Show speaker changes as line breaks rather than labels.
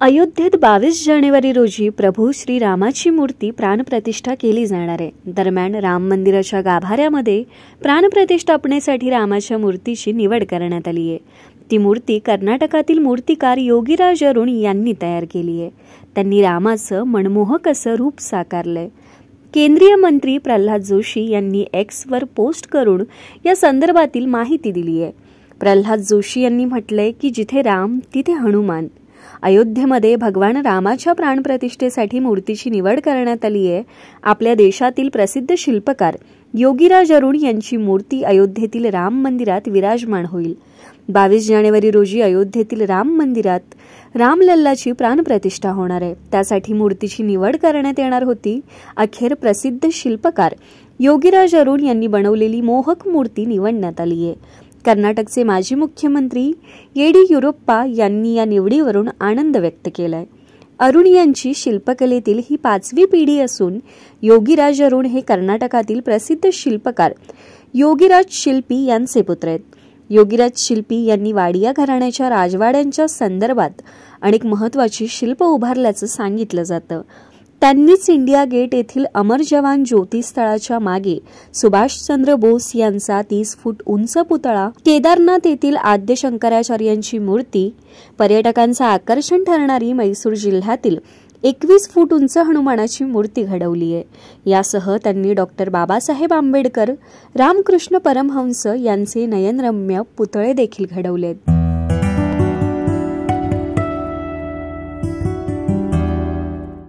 अयोध्येत बावीस जानेवारी रोजी प्रभू श्रीरामाची मूर्ती प्राणप्रतिष्ठा केली जाणार आहे. दरम्यान राम मंदिराच्या गाभाऱ्यामध्ये प्राणप्रतिष्ठापनेसाठी रामाच्या मूर्तीची निवड करण्यात आली आहे. ती मूर्ती कर्नाटकातील मूर्तिकार योगीराज अरुण यांनी तयार केली आहे. त्यांनी रामाचं मनमोहक असं रूप साकारलंय. केंद्रीय मंत्री प्रल्हाद जोशी यांनी एक्सवर पोस्ट करून या संदर्भातील माहिती दिली आहे. प्रल्हाद जोशी यांनी म्हटलंय की जिथे राम तिथे हनुमान. अयोध्येमध्ये भगवान रामाच्या प्राणप्रतिष्ठेसाठी मूर्तीची निवड करण्यात आली आहे. आपल्या देशातील प्रसिद्ध शिल्पकार योगीराज अरुण यांची मूर्ती अयोध्येतील राम मंदिरात विराजमान होईल. बावीस जानेवारी रोजी अयोध्येतील राम मंदिरात रामलल्लाची प्राणप्रतिष्ठा होणार आहे. त्यासाठी मूर्तीची निवड करण्यात येणार होती. अखेर प्रसिद्ध शिल्पकार योगीराज अरुण यांनी बनवलेली मोहक मूर्ती निवडण्यात आली आहे. कर्नाटकचे माजी मुख्यमंत्री येडियुरप्पा यांनी या निवडीवरून आनंद व्यक्त केलाय. अरुण यांची शिल्पकलेतील ही पाचवी पिढी असून योगीराज अरुण हे कर्नाटकातील प्रसिद्ध शिल्पकार. योगीराज शिल्पी यांचे पुत्र आहेत. योगीराज शिल्पी यांनी वाडिया घराण्याच्या राजवाड्यांच्या संदर्भात अनेक महत्वाची शिल्प उभारल्याचं सांगितलं जातं. त्यांनीच इंडिया गेट येथील अमर जवान ज्योती स्थळाच्या मागे सुभाषचंद्र बोस यांचा तीस फूट उंच पुतळा केदारनाथ येथील आद्य शंकराचार्यांची मूर्ती पर्यटकांचं आकर्षण ठरणारी मैसूर जिल्ह्यातील एकवीस फूट उंच हनुमानाची मूर्ती घडवली आहे. यासह त्यांनी डॉक्टर बाबासाहेब आंबेडकर रामकृष्ण परमहंस यांचे नयनरम्य पुतळे देखील घडवलेत.